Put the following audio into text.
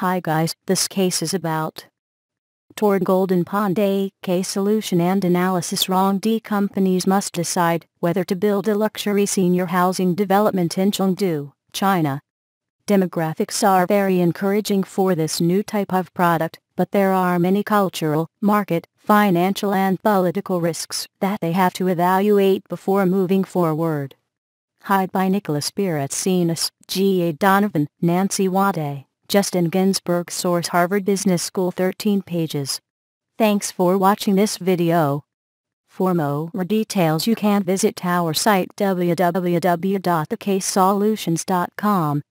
Hi guys, this case is about toward Golden Pond AK solution and analysis wrong D companies must decide whether to build a luxury senior housing development in Chengdu, China. Demographics are very encouraging for this new type of product, but there are many cultural, market, financial and political risks that they have to evaluate before moving forward. Hide by Nicholas P. Retsinas, G. A. Donovan, Nancy Wade, Justin Ginsburg Source Harvard Business School 13 pages. Thanks for watching this video. For more details you can visit our site www.thecasesolutions.com.